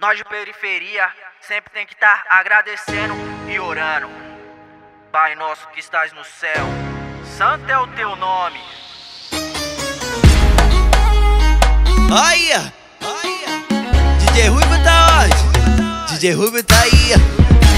Nós de periferia sempre tem que estar tá agradecendo e orando. Pai nosso que estás no céu, santo é o teu nome. Olha, DJ Rubio tá onde? DJ Rubio tá aí.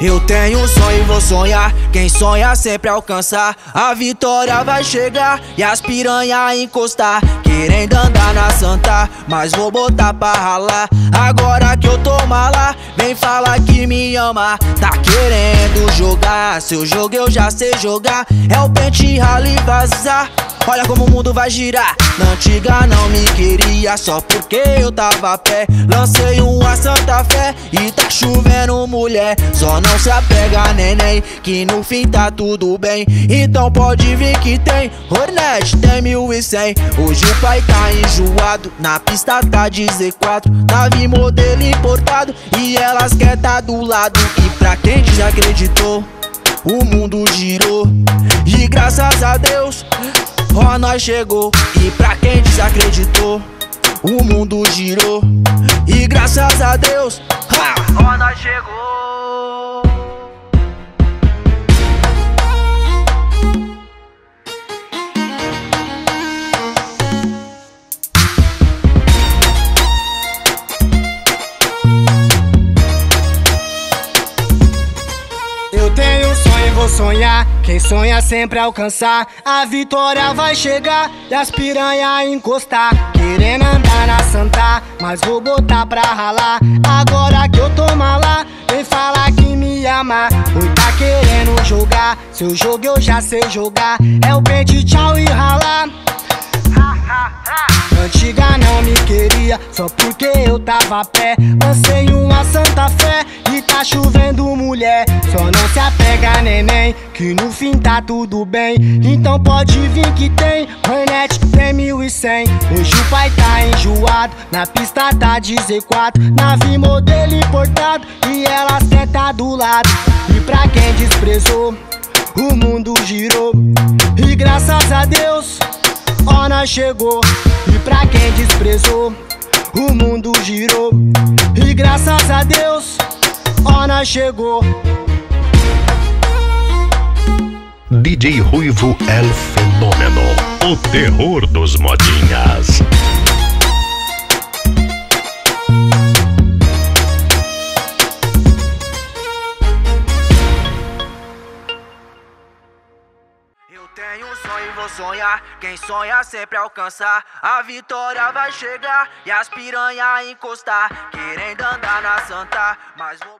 Eu tenho um sonho e vou sonhar. Quem sonha sempre alcançar. A vitória vai chegar e as piranha encostar. Querendo andar na santa, mas vou botar pra ralar. Agora que eu tô mala, vem falar que me ama. Tá querendo jogar? Seu jogo eu já sei jogar. É o pente rally vazar. Olha como o mundo vai girar. Na antiga não me queria, só porque eu tava a pé. Lancei uma Santa Fé e tá chovendo mulher. Só não se apega, neném, que no fim tá tudo bem. Então pode vir que tem Hornet, tem 1100. Hoje o pai tá enjoado, na pista tá de Z4. Nave modelo importado e elas quer tá do lado. E pra quem desacreditou, o mundo girou. E graças a Deus Ó, nós chegou e pra quem desacreditou, o mundo girou. E graças a Deus, ó, nós chegou. Vou sonhar. Quem sonha sempre alcançar. A vitória vai chegar e as piranha encostar. Querendo andar na santa, mas vou botar pra ralar. Agora que eu tô malá, vem falar que me ama. Oi, tá querendo jogar. Seu jogo eu já sei jogar. É o pente, tchau e ralar. Antiga não me queria, só porque eu tava a pé. Lancei uma santa fé chovendo mulher. Só não se apega, neném, que no fim tá tudo bem. Então pode vir que tem, Renete tem 1100. Hoje o pai tá enjoado, na pista tá de Z4. Nave modelo importado e ela senta do lado. E pra quem desprezou, o mundo girou. E graças a Deus hora chegou E pra quem desprezou O mundo girou E graças a Deus Hora chegou DJ Ruivo El Fenômeno O terror dos modinhas Eu tenho um sonho e vou sonhar. Quem sonha sempre alcançar. A vitória vai chegar e as piranha encostar. Querendo andar na santa, mas vou.